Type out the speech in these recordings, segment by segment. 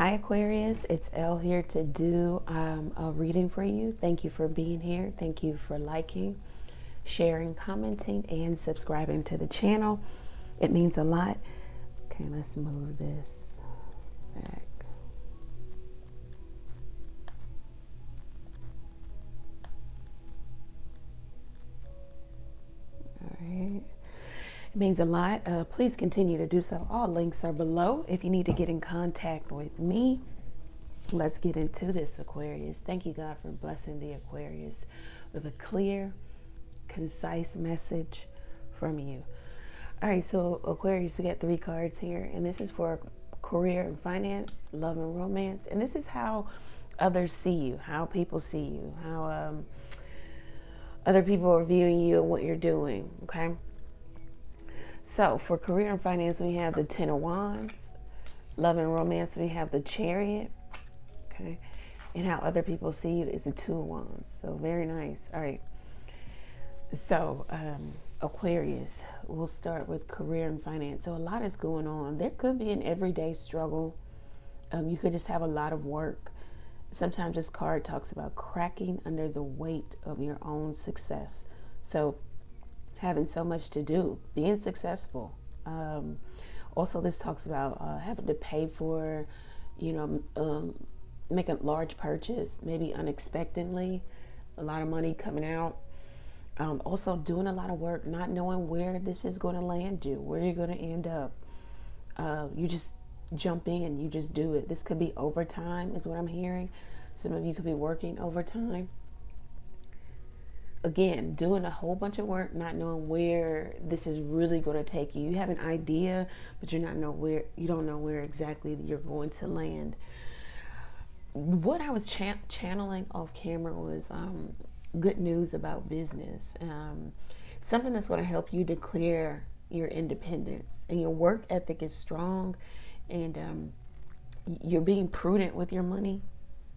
Hi, Aquarius. It's Elle here to do um, a reading for you. Thank you for being here. Thank you for liking, sharing, commenting, and subscribing to the channel. It means a lot. Okay, let's move this back. It means a lot. Uh, please continue to do so. All links are below. If you need to get in contact with me, let's get into this, Aquarius. Thank you, God, for blessing the Aquarius with a clear, concise message from you. All right, so Aquarius, we got three cards here, and this is for career and finance, love and romance, and this is how others see you, how people see you, how um, other people are viewing you and what you're doing. Okay. So for career and finance, we have the Ten of Wands. Love and romance, we have the Chariot. Okay. And how other people see you is the Two of Wands. So very nice. All right. So um, Aquarius, we'll start with career and finance. So a lot is going on. There could be an everyday struggle. Um, you could just have a lot of work. Sometimes this card talks about cracking under the weight of your own success. So having so much to do, being successful. Um, also, this talks about uh, having to pay for, you know, um, make a large purchase, maybe unexpectedly, a lot of money coming out. Um, also, doing a lot of work, not knowing where this is going to land you, where you're going to end up. Uh, you just jump in, you just do it. This could be overtime, is what I'm hearing. Some of you could be working overtime again, doing a whole bunch of work, not knowing where this is really going to take you. You have an idea, but you're not know where you don't know where exactly you're going to land. What I was cha- channeling off camera was um, good news about business. Um, something that's going to help you declare your independence and your work ethic is strong, and um, you're being prudent with your money,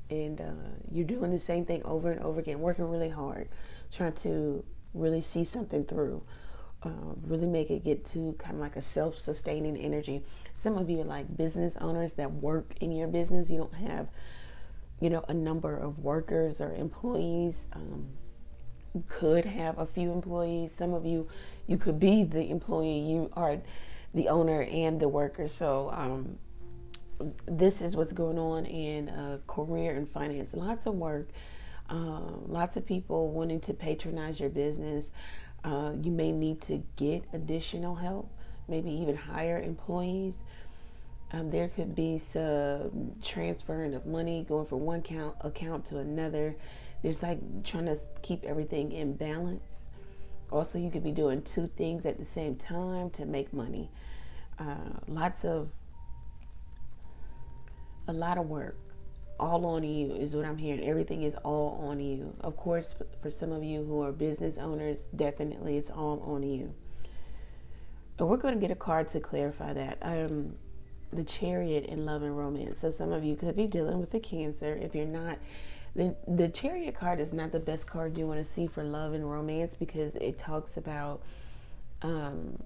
and uh, you're doing the same thing over and over again, working really hard trying to really see something through. Uh, really make it get to kind of like a self-sustaining energy. Some of you are like business owners that work in your business. You don't have, you know, a number of workers or employees. Um, could have a few employees. Some of you, you could be the employee. You are the owner and the worker. So um, this is what's going on in uh, career and finance. Lots of work um, lots of people wanting to patronize your business. Uh, you may need to get additional help, maybe even hire employees. Um, there could be some transferring of money going from one account account to another. There's like trying to keep everything in balance. Also, you could be doing two things at the same time to make money. Uh, lots of a lot of work all on you is what I'm hearing. Everything is all on you. Of course, for some of you who are business owners, definitely it's all on you. And we're going to get a card to clarify that. Um, the chariot in love and romance. So some of you could be dealing with a cancer. If you're not, then the chariot card is not the best card you want to see for love and romance because it talks about um,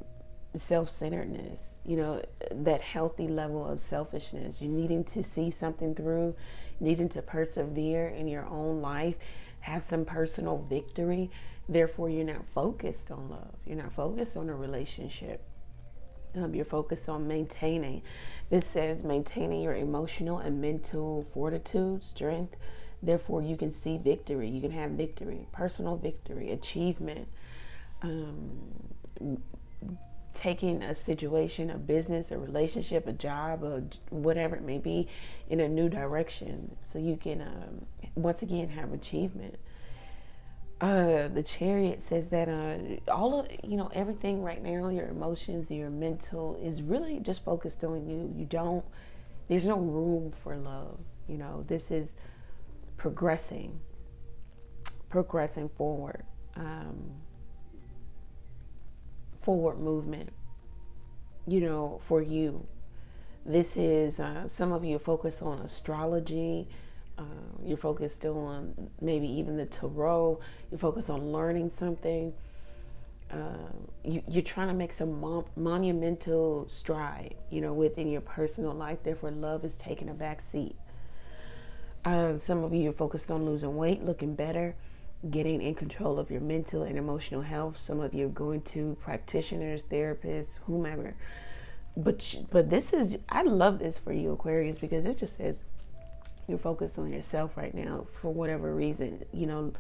self-centeredness you know that healthy level of selfishness. You needing to see something through needing to persevere in your own life have some personal victory. Therefore you're not focused on love. You're not focused on a relationship. Um, you're focused on maintaining. This says maintaining your emotional and mental fortitude strength. Therefore you can see victory. You can have victory personal victory achievement. Um, taking a situation, a business, a relationship, a job, or whatever it may be, in a new direction, so you can um, once again have achievement. Uh, the chariot says that uh, all of you know everything right now, your emotions, your mental, is really just focused on you. You don't. There's no room for love. You know, this is progressing, progressing forward. Um, forward movement, you know, for you. This is, uh, some of you focus on astrology. Uh, you're focused on maybe even the tarot. You focus on learning something. uh, you, you're trying to make some mon- monumental stride, you know, within your personal life. Therefore, love is taking a back seat. Uh, some of you are focused on losing weight, looking better, getting in control of your mental and emotional health. Some of you are going to practitioners, therapists, whomever. But but this is I love this for you Aquarius because it just says you're focused on yourself right now for whatever reason. You know,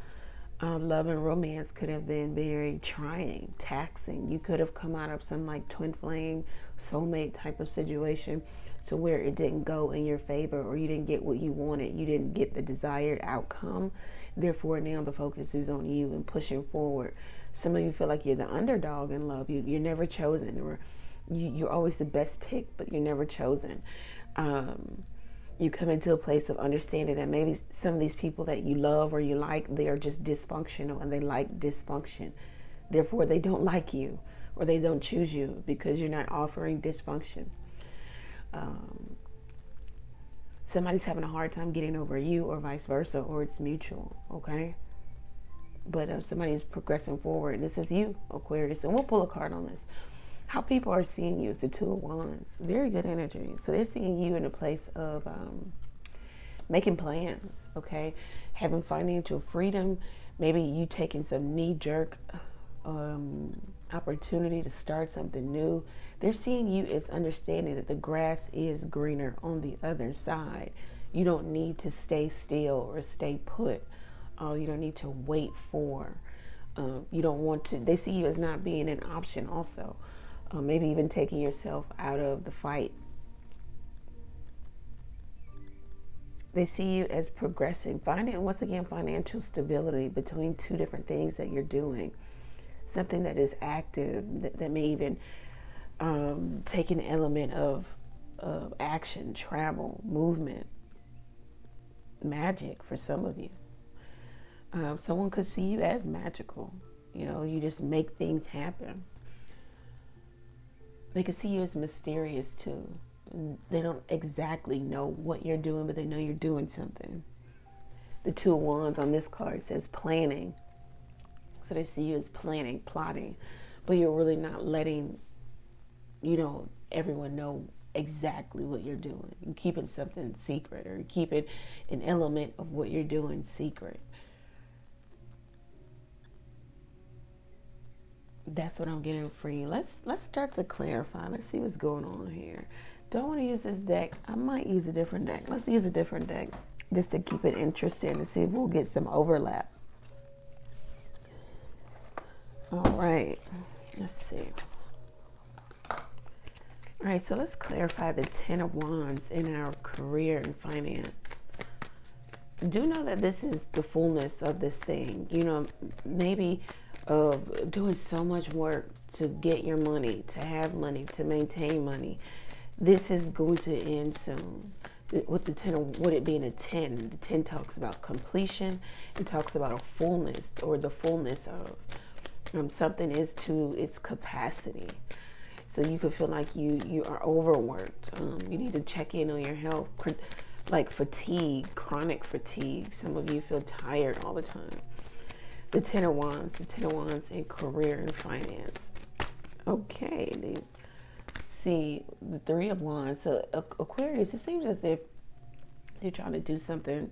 uh, love and romance could have been very trying, taxing. You could have come out of some like twin flame, soulmate type of situation to where it didn't go in your favor or you didn't get what you wanted. You didn't get the desired outcome. Therefore, now the focus is on you and pushing forward. Some of you feel like you're the underdog in love. You, you're never chosen, or you, are always the best pick, but you're never chosen. Um, you come into a place of understanding that maybe some of these people that you love or you like, they are just dysfunctional and they like dysfunction. Therefore, they don't like you or they don't choose you because you're not offering dysfunction. Um, somebody's having a hard time getting over you or vice versa, or it's mutual, okay? But uh, somebody's progressing forward. This is you, Aquarius. And we'll pull a card on this how people are seeing you is the two of wands very good energy so they're seeing you in a place of um, making plans okay having financial freedom maybe you taking some knee-jerk um, opportunity to start something new they're seeing you as understanding that the grass is greener on the other side you don't need to stay still or stay put uh, you don't need to wait for um, you don't want to they see you as not being an option also uh, maybe even taking yourself out of the fight. They see you as progressing, finding once again financial stability between two different things that you're doing. Something that is active, that, that may even um, take an element of, of action, travel, movement, magic for some of you. Um, someone could see you as magical. You know, you just make things happen. They could see you as mysterious too. They don't exactly know what you're doing, but they know you're doing something. The two of wands on this card says planning. So they see you as planning, plotting, but you're really not letting, you know, everyone know exactly what you're doing. You're keeping something secret or keeping an element of what you're doing secret. that's what I'm getting for you. Let's let's start to clarify. Let's see what's going on here. Don't want to use this deck. I might use a different deck. Let's use a different deck just to keep it interesting and see if we'll get some overlap. All right. Let's see. All right, so let's clarify the Ten of Wands in our career and finance. Do know that this is the fullness of this thing. You know, maybe of doing so much work to get your money, to have money, to maintain money. This is going to end soon. With the 10, would it being a 10? The 10 talks about completion. It talks about a fullness or the fullness of um, something is to its capacity. So you could feel like you, you are overworked. Um, you need to check in on your health, like fatigue, chronic fatigue. Some of you feel tired all the time the Ten of Wands, the Ten of Wands in career and finance. Okay, they see the Three of Wands. So Aquarius, it seems as if you're trying to do something,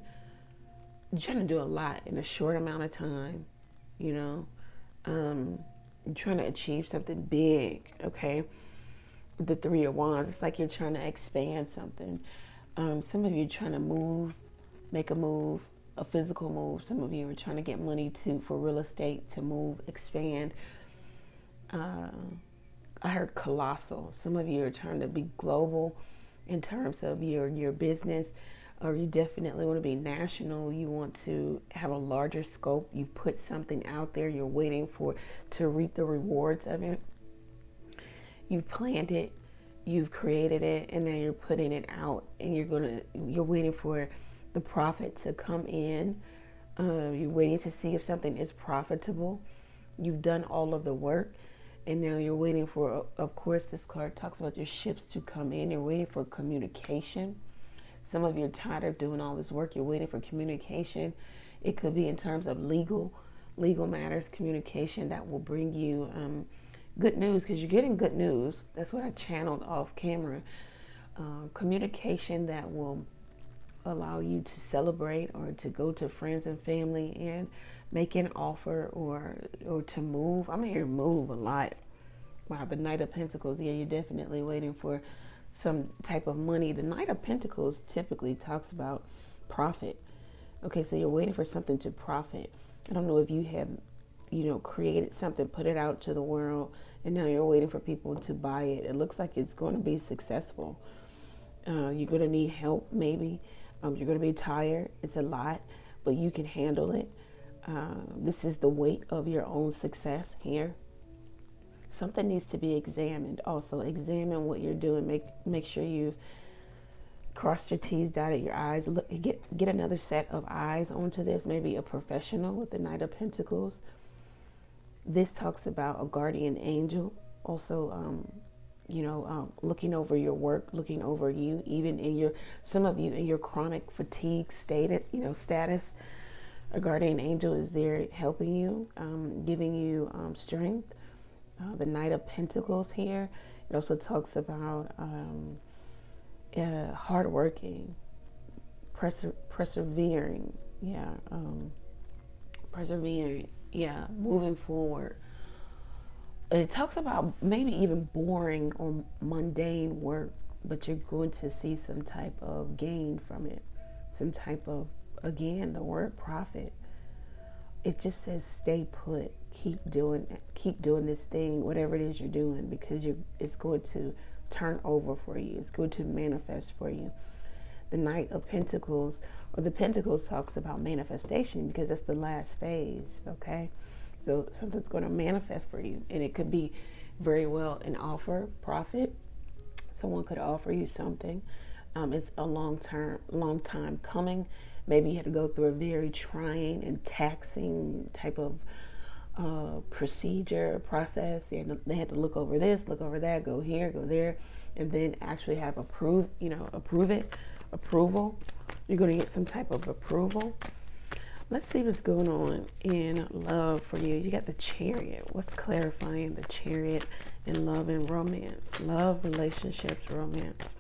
you're trying to do a lot in a short amount of time, you know. Um, trying to achieve something big, okay? The Three of Wands, it's like you're trying to expand something. Um, some of you trying to move, make a move, a physical move. Some of you are trying to get money to for real estate to move, expand. Uh, I heard colossal. Some of you are trying to be global in terms of your your business, or you definitely want to be national. You want to have a larger scope. You put something out there. You're waiting for to reap the rewards of it. You've planned it, you've created it, and now you're putting it out, and you're gonna you're waiting for the profit to come in. Uh, you're waiting to see if something is profitable. You've done all of the work, and now you're waiting for, of course, this card talks about your ships to come in. You're waiting for communication. Some of you are tired of doing all this work. You're waiting for communication. It could be in terms of legal legal matters, communication that will bring you um, good news because you're getting good news. That's what I channeled off camera. Uh, communication that will allow you to celebrate or to go to friends and family and make an offer or or to move. I'm here move a lot. Wow, the Knight of Pentacles. Yeah, you're definitely waiting for some type of money. The Knight of Pentacles typically talks about profit. Okay, so you're waiting for something to profit. I don't know if you have, you know, created something, put it out to the world, and now you're waiting for people to buy it. It looks like it's going to be successful. Uh, you're going to need help, maybe. Um, you're going to be tired. It's a lot, but you can handle it. Uh, this is the weight of your own success here. Something needs to be examined. Also, examine what you're doing. Make make sure you've crossed your T's, dotted your I's. Look, get get another set of eyes onto this. Maybe a professional with the Knight of Pentacles. This talks about a guardian angel. Also, um, you know, um, looking over your work, looking over you, even in your some of you in your chronic fatigue stated, you know, status. A guardian angel is there helping you, um, giving you um, strength. Uh, the Knight of Pentacles here. It also talks about um, uh, hardworking, perse- persevering. Yeah, um, persevering. Yeah, moving forward it talks about maybe even boring or mundane work, but you're going to see some type of gain from it, some type of, again, the word profit. It just says stay put, keep doing, keep doing this thing, whatever it is you're doing, because you it's going to turn over for you. It's going to manifest for you. The Knight of Pentacles or the Pentacles talks about manifestation because that's the last phase. Okay so something's going to manifest for you, and it could be very well an offer, profit. Someone could offer you something. Um, it's a long term, long time coming. Maybe you had to go through a very trying and taxing type of uh, procedure process. To, they had to look over this, look over that, go here, go there, and then actually have approve, you know, approve it, approval. You're going to get some type of approval. Let's see what's going on in love for you. You got the chariot. What's clarifying the chariot in love and romance? Love, relationships, romance.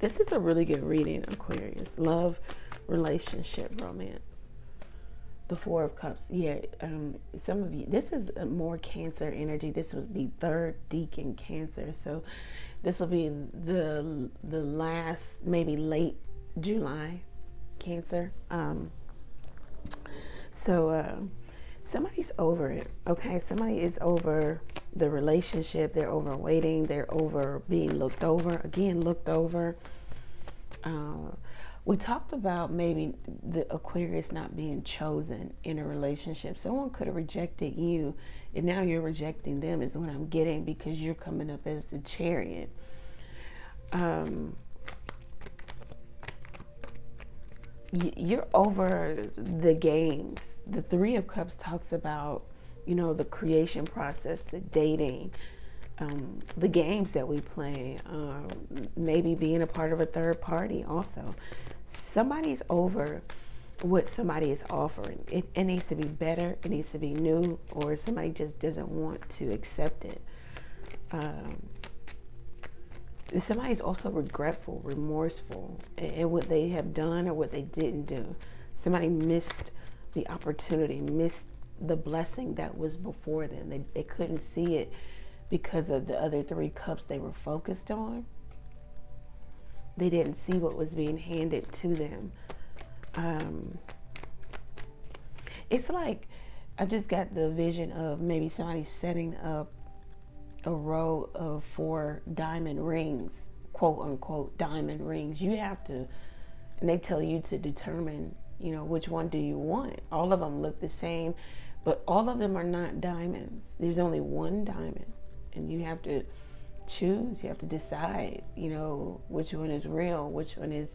This is a really good reading, Aquarius. Love, relationship, romance. The Four of Cups. Yeah, um, some of you, this is more Cancer energy. This would be third deacon Cancer. So this will be the the last, maybe late July Cancer. Um, so uh, somebody's over it. Okay, somebody is over the relationship. They're over waiting. They're over being looked over. Again, looked over. Uh, we talked about maybe the Aquarius not being chosen in a relationship. Someone could have rejected you, and now you're rejecting them, is what I'm getting because you're coming up as the chariot. Um, you're over the games. The Three of Cups talks about, you know, the creation process, the dating, um, the games that we play, um, maybe being a part of a third party also. Somebody's over what somebody is offering. It, it needs to be better, it needs to be new, or somebody just doesn't want to accept it. Um, somebody's also regretful, remorseful in what they have done or what they didn't do. Somebody missed the opportunity, missed the blessing that was before them. They, they couldn't see it because of the other three cups they were focused on. They didn't see what was being handed to them. Um, it's like I just got the vision of maybe somebody setting up a row of four diamond rings, quote unquote diamond rings. You have to, and they tell you to determine, you know, which one do you want. All of them look the same, but all of them are not diamonds. There's only one diamond, and you have to choose. You have to decide, you know, which one is real, which one is,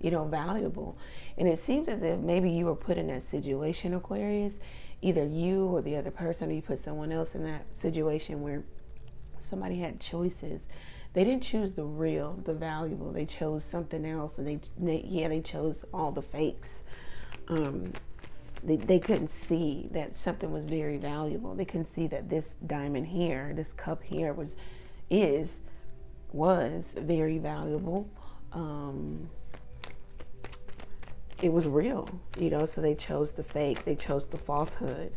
you know, valuable. And it seems as if maybe you were put in that situation, Aquarius. Either you or the other person, or you put someone else in that situation where somebody had choices. They didn't choose the real, the valuable. They chose something else, and they, they yeah, they chose all the fakes. Um, they, they couldn't see that something was very valuable. They couldn't see that this diamond here, this cup here was, is, was very valuable. Um, it was real, you know, so they chose the fake, they chose the falsehood.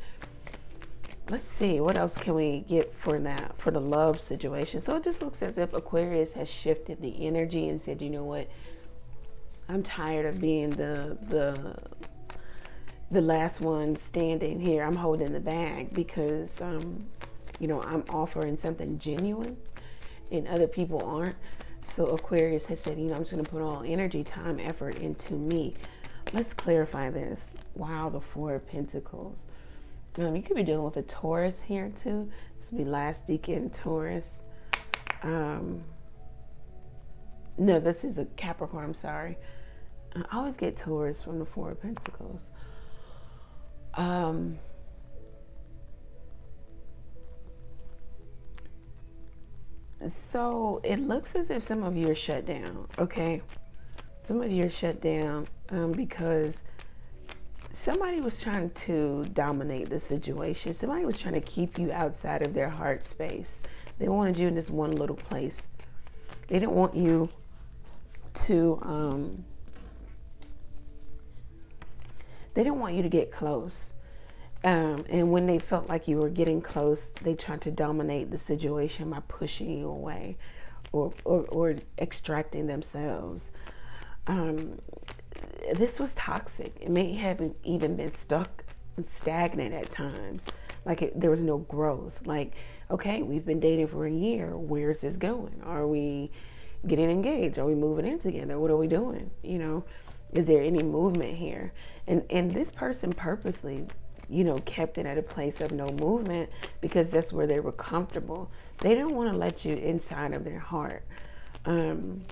Let's see, what else can we get for that, for the love situation? So it just looks as if Aquarius has shifted the energy and said, you know what, I'm tired of being the, the, the last one standing here. I'm holding the bag because, um, you know, I'm offering something genuine and other people aren't. So Aquarius has said, you know, I'm just going to put all energy, time, effort into me. Let's clarify this. Wow, the Four of Pentacles. Um, you could be dealing with a Taurus here too. This would be last deacon Taurus. Um, no, this is a Capricorn. I'm sorry. I always get Taurus from the Four of Pentacles. Um, so it looks as if some of you are shut down. Okay, some of you are shut down um, because somebody was trying to dominate the situation. Somebody was trying to keep you outside of their heart space. They wanted you in this one little place. They didn't want you to. Um, they didn't want you to get close. Um, and when they felt like you were getting close, they tried to dominate the situation by pushing you away or, or, or extracting themselves. Um, this was toxic. It may have even been stuck and stagnant at times. Like it, there was no growth. Like, okay, we've been dating for a year. Where's this going? Are we getting engaged? Are we moving in together? What are we doing? You know, is there any movement here? And and this person purposely, you know, kept it at a place of no movement because that's where they were comfortable. They didn't want to let you inside of their heart. Um,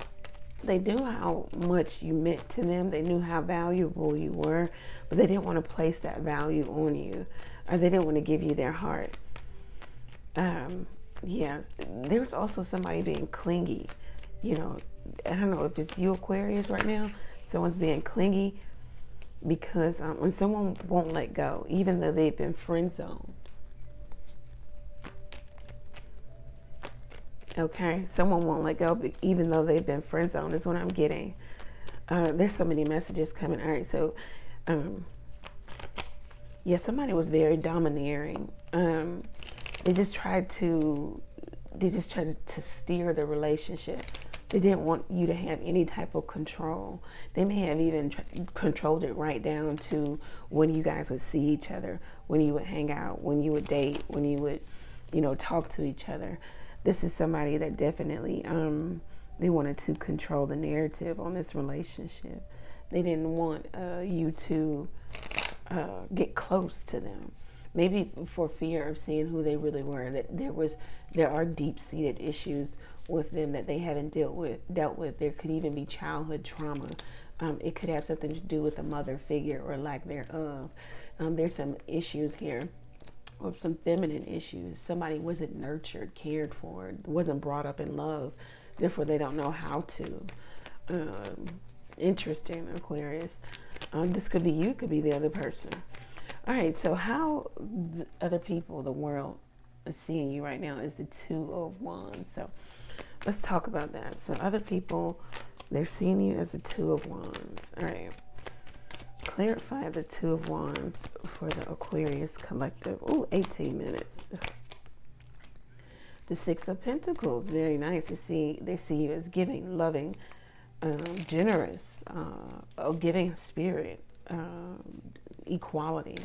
they knew how much you meant to them. They knew how valuable you were, but they didn't want to place that value on you, or they didn't want to give you their heart. Um, yeah, there's also somebody being clingy. You know, I don't know if it's you, Aquarius, right now. Someone's being clingy because um, when someone won't let go, even though they've been friend zoned, okay, someone won't let go, even though they've been friend zoned, is what I'm getting. Uh, there's so many messages coming. All right, so um, yeah, somebody was very domineering. Um, they just tried to, they just tried to steer the relationship. They didn't want you to have any type of control. They may have even tr- controlled it right down to when you guys would see each other, when you would hang out, when you would date, when you would, you know, talk to each other. This is somebody that definitely um, they wanted to control the narrative on this relationship. They didn't want uh, you to uh, get close to them maybe for fear of seeing who they really were that there was there are deep-seated issues with them that they haven't dealt with dealt with. There could even be childhood trauma. Um, it could have something to do with a mother figure or lack thereof. Um, there's some issues here, or some feminine issues. Somebody wasn't nurtured, cared for, wasn't brought up in love. Therefore, they don't know how to. Um, interesting, Aquarius. Um, this could be you, could be the other person. All right, so how other people, the world, is seeing you right now is the Two of Wands. So let's talk about that. So other people, they're seeing you as a Two of Wands. All right. Clarify the Two of Wands for the Aquarius collective. Oh, 18 minutes. The Six of Pentacles, very nice. They see they see you as giving, loving, um, generous, uh, giving spirit, um, equality.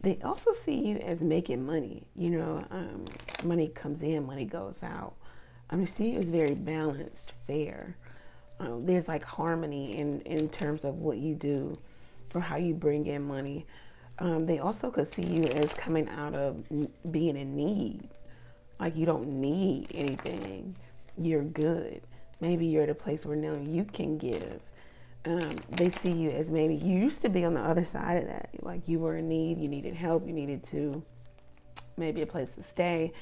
They also see you as making money. You know, um, money comes in, money goes out. I mean, see is very balanced, fair. Um, there's like harmony in in terms of what you do or how you bring in money. Um, they also could see you as coming out of being in need, like you don't need anything. You're good. Maybe you're at a place where now you can give. Um, they see you as maybe you used to be on the other side of that, like you were in need, you needed help, you needed to maybe a place to stay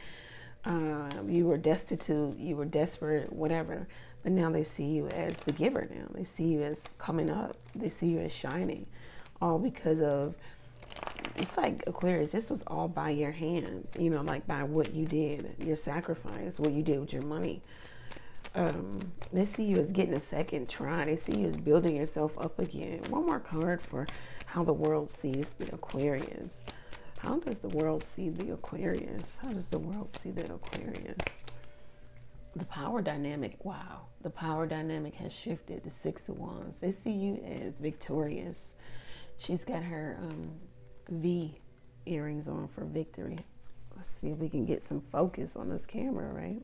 um, you were destitute, you were desperate, whatever. But now they see you as the giver now. They see you as coming up. They see you as shining. all because of it's like Aquarius, this was all by your hand, you know, like by what you did, your sacrifice, what you did with your money. Um, they see you as getting a second try. They see you as building yourself up again. One more card for how the world sees the Aquarius. How does the world see the Aquarius? How does the world see the Aquarius? The power dynamic, wow. The power dynamic has shifted. The Six of Wands. They see you as victorious. She's got her um, V earrings on for victory. Let's see if we can get some focus on this camera, right?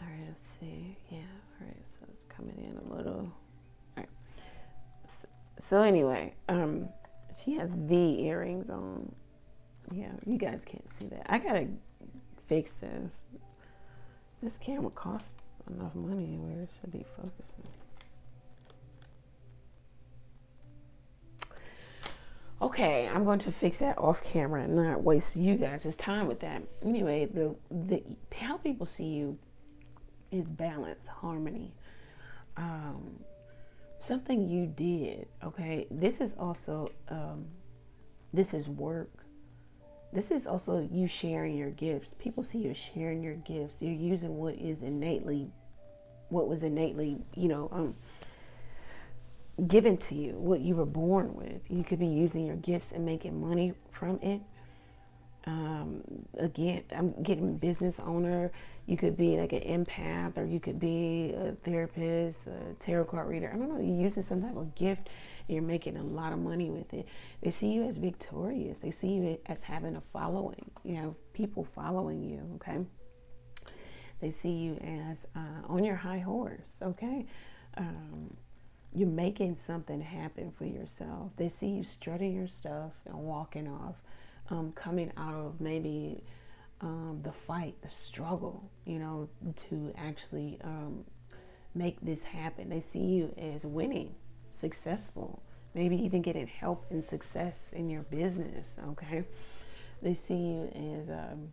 All right, let's see. Yeah, all right, so it's coming in a little. So anyway, um, she has V earrings on. Yeah, you guys can't see that. I gotta fix this. This camera costs enough money where it should be focusing. okay, I'm going to fix that off camera and not waste you guys' time with that. Anyway, the the how people see you is balance, harmony. Um, something you did. Okay, this is also um, this is work. This is also you sharing your gifts. People see you sharing your gifts. You're using what is innately, what was innately, you know, um, given to you, what you were born with. You could be using your gifts and making money from it. Um, again, I'm getting business owner. You could be like an empath, or you could be a therapist, a tarot card reader. I don't know. You're using some type of gift. you're making a lot of money with it. They see you as victorious. They see you as having a following. You know, people following you. Okay. They see you as uh, on your high horse. Okay. Um, you're making something happen for yourself. They see you strutting your stuff and walking off, um, coming out of maybe um, the fight, the struggle, you know, to actually um, make this happen. They see you as winning, successful, maybe even getting help and success in your business, okay? They see you as, um,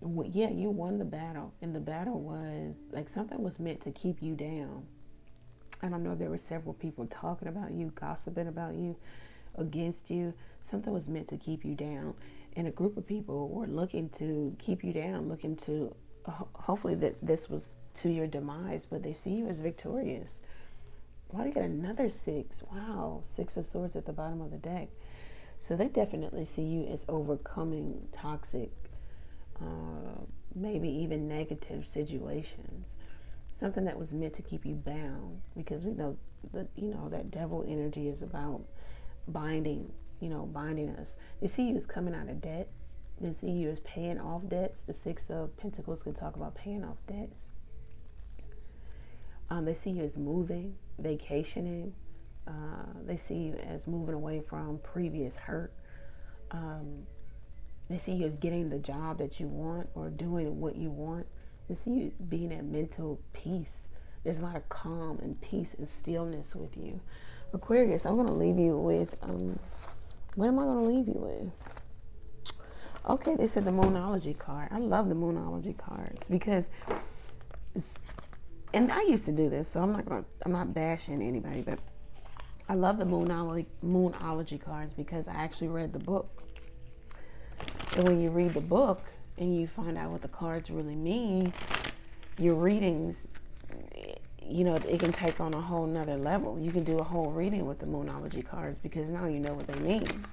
well, yeah, you won the battle, and the battle was like something was meant to keep you down I don't know there were several people talking about you, gossiping about you, against you. Something was meant to keep you down. And a group of people were looking to keep you down, looking to uh, hopefully that this was to your demise, but they see you as victorious. Wow, you got another six. Wow, six of swords at the bottom of the deck. So they definitely see you as overcoming toxic, uh, maybe even negative situations something that was meant to keep you bound because we know that you know that devil energy is about binding you know binding us. They see you as coming out of debt. They see you as paying off debts. The six of pentacles can talk about paying off debts. Um, they see you as moving vacationing. Uh, they see you as moving away from previous hurt. Um, they see you as getting the job that you want or doing what you want. They see you being at mental peace. There's a lot of calm and peace and stillness with you. Aquarius, I'm going to leave you with, um, what am I going to leave you with? Okay, they said the Moonology card. I love the Moonology cards because and I used to do this, so I'm not going to, I'm not bashing anybody, but I love the Moonology, Moonology cards because I actually read the book. And when you read the book, and you find out what the cards really mean, your readings, you know, it can take on a whole nother level. You can do a whole reading with the Moonology cards because now you know what they mean.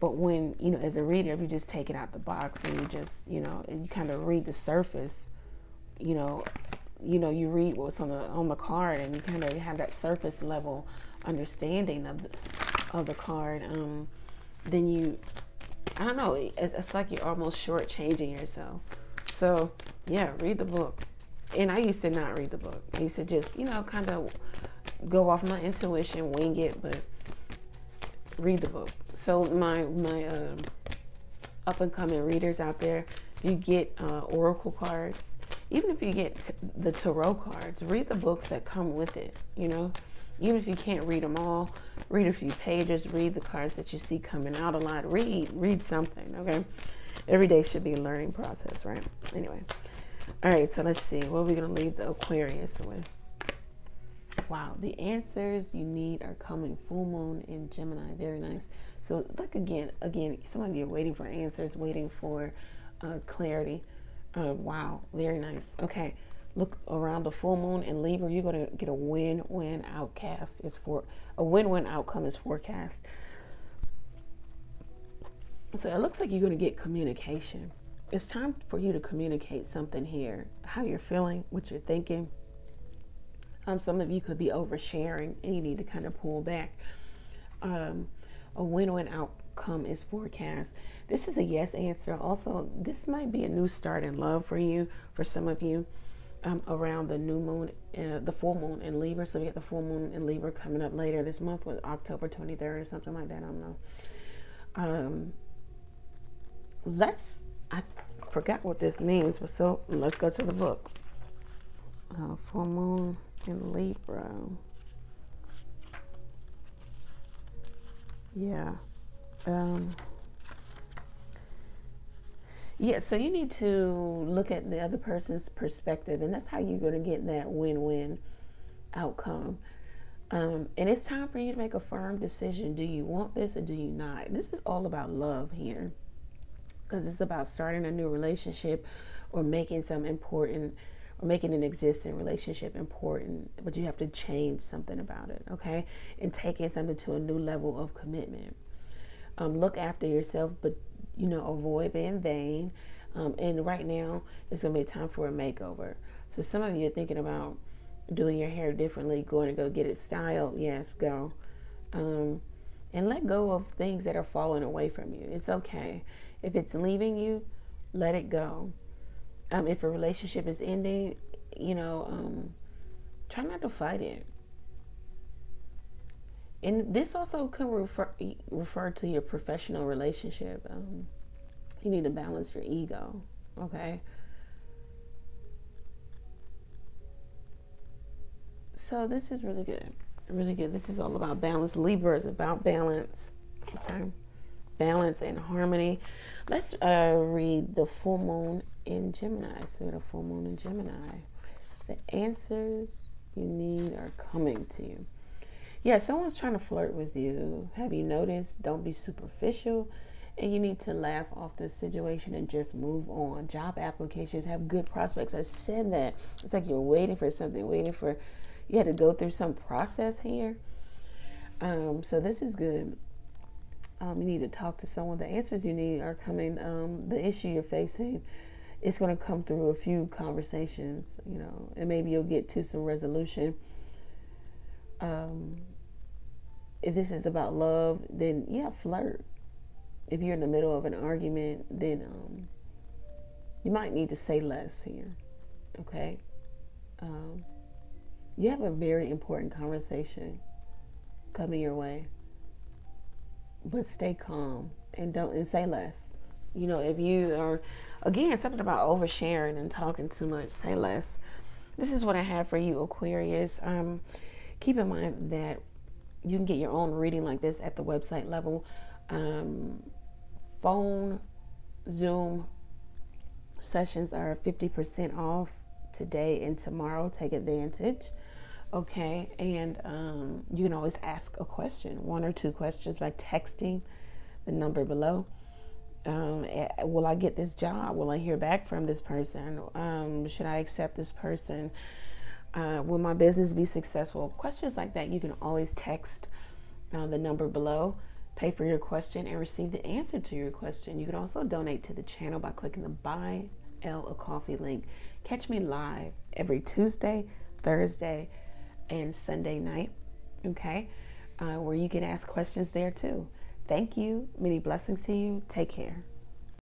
But when, you know, as a reader, if you just take it out the box and you just, you know, you kind of read the surface, you know, you know, you read what's on the on the card and you kind of have that surface level understanding of the, of the card, um, then you I don't know. It's, it's like you're almost shortchanging yourself. So yeah, read the book. And I used to not read the book. I used to just, you know, kind of go off my intuition, wing it, but read the book. So my my um, up and coming readers out there, if you get uh, oracle cards. Even if you get the tarot cards, read the books that come with it. You know, even if you can't read them all, read a few pages, read the cards that you see coming out a lot. Read, read something, okay? Every day should be a learning process, right? Anyway, All right, so let's see. What are we going to leave the Aquarius with? Wow, the answers you need are coming. Full moon in Gemini. Very nice. So, look again, again, some of you are waiting for answers, waiting for uh, clarity. Uh, wow, very nice. Okay, look around the full moon in Libra. You're going to get a win-win outcast. It's for a win-win outcome is forecast. So it looks like you're going to get communication. It's time for you to communicate something here. How you're feeling, what you're thinking. Um, some of you could be oversharing, and you need to kind of pull back. Um, a win-win outcome is forecast. This is a yes answer. Also, this might be a new start in love for you, for some of you, um, around the new moon, uh, the full moon in Libra. So we get the full moon in Libra coming up later this month, with October 23rd or something like that. I don't know. Um, let's I forgot what this means, but so let's go to the book. Uh, full moon in Libra. Yeah. Um, yeah, so you need to look at the other person's perspective, and that's how you're going to get that win win outcome. Um, and it's time for you to make a firm decision. Do you want this or do you not? This is all about love here because it's about starting a new relationship or making some important or making an existing relationship important, but you have to change something about it, okay? And taking something to a new level of commitment. Um, look after yourself, but you know, avoid being vain. Um, and right now, it's gonna be time for a makeover. So some of you are thinking about doing your hair differently, going to go get it styled. Yes, go. Um, and let go of things that are falling away from you. It's okay. If it's leaving you, let it go. Um, if a relationship is ending, you know, um, try not to fight it. And this also can refer refer to your professional relationship. Um, you need to balance your ego, okay? So this is really good, really good. This is all about balance. Libra is about balance, okay? Balance and harmony. Let's uh, read the full moon in Gemini. So, the full moon in Gemini. The answers you need are coming to you. Yeah, someone's trying to flirt with you. Have you noticed? Don't be superficial. And you need to laugh off the situation and just move on. Job applications have good prospects. I said that. It's like you're waiting for something, waiting for, you had to go through some process here. Um, so this is good um, you need to talk to someone. The answers you need are coming. Um, the issue you're facing, it's going to come through a few conversations, you know, and maybe you'll get to some resolution. Um, if this is about love, then yeah, flirt. If you're in the middle of an argument, then um, you might need to say less here. Okay. Um, you have a very important conversation coming your way but stay calm and don't and say less. You know, if you are again something about oversharing and talking too much, say less. This is what I have for you, Aquarius. Um, keep in mind that you can get your own reading like this at the website level. Um, phone, Zoom sessions are 50% off today and tomorrow. Take advantage. Okay, and um, you can always ask a question, one or two questions by texting the number below. Um, eh, will I get this job? Will I hear back from this person? Um, should I accept this person? Uh, will my business be successful? Questions like that, you can always text uh, the number below, pay for your question, and receive the answer to your question. You can also donate to the channel by clicking the Buy Elle a Coffee link. Catch me live every Tuesday, Thursday, and Sunday night, okay, uh, where you can ask questions there too. Thank you. Many blessings to you. Take care.